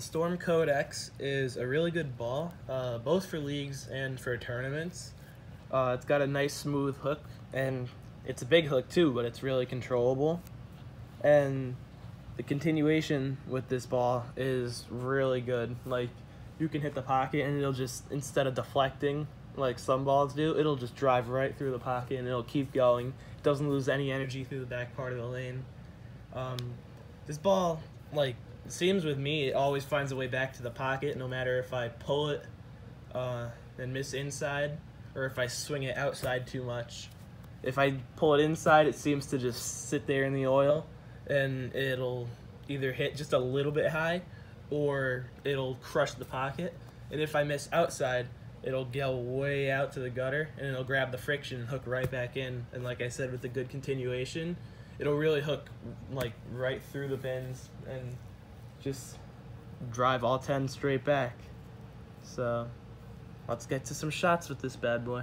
The Storm Code X is a really good ball, uh, both for leagues and for tournaments. Uh, it's got a nice smooth hook, and it's a big hook too, but it's really controllable. And the continuation with this ball is really good. Like, you can hit the pocket and it'll just, instead of deflecting like some balls do, it'll just drive right through the pocket and it'll keep going. It doesn't lose any energy through the back part of the lane. Um, this ball, like, seems with me, it always finds a way back to the pocket no matter if I pull it uh, and miss inside or if I swing it outside too much. If I pull it inside, it seems to just sit there in the oil and it'll either hit just a little bit high or it'll crush the pocket. And if I miss outside, it'll go way out to the gutter and it'll grab the friction and hook right back in. And like I said, with a good continuation, it'll really hook like right through the pins and just drive all 10 straight back. So let's get to some shots with this bad boy.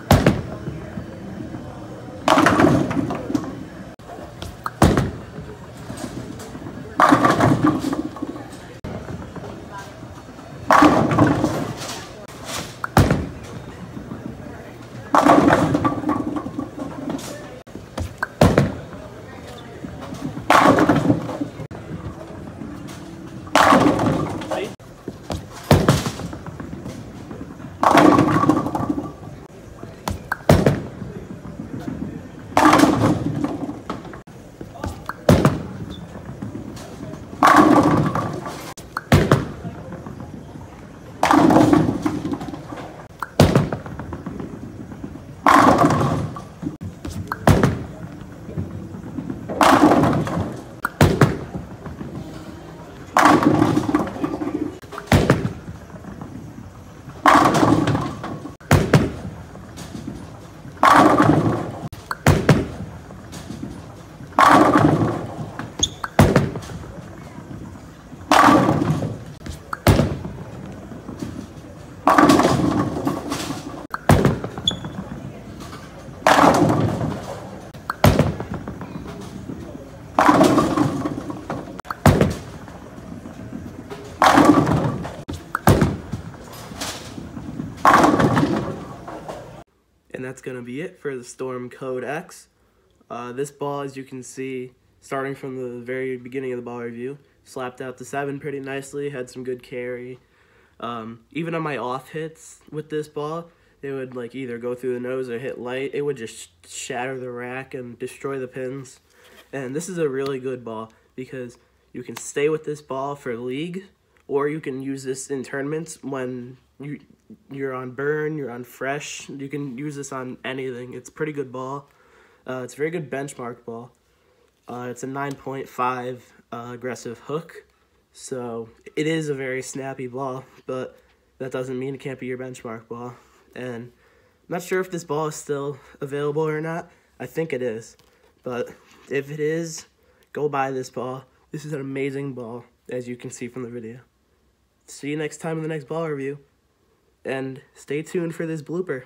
And that's going to be it for the Storm Code X. Uh, this ball, as you can see, starting from the very beginning of the ball review, slapped out the 7 pretty nicely, had some good carry. Um, even on my off hits with this ball, it would like either go through the nose or hit light. It would just shatter the rack and destroy the pins. And this is a really good ball because you can stay with this ball for league, or you can use this in tournaments when you you're on burn, you're on fresh. You can use this on anything. It's pretty good ball. Uh, it's a very good benchmark ball. Uh, it's a 9.5 uh, aggressive hook, so it is a very snappy ball, but that doesn't mean it can't be your benchmark ball. And I'm not sure if this ball is still available or not. I think it is, but if it is, go buy this ball. This is an amazing ball, as you can see from the video. See you next time in the next ball review, and stay tuned for this blooper.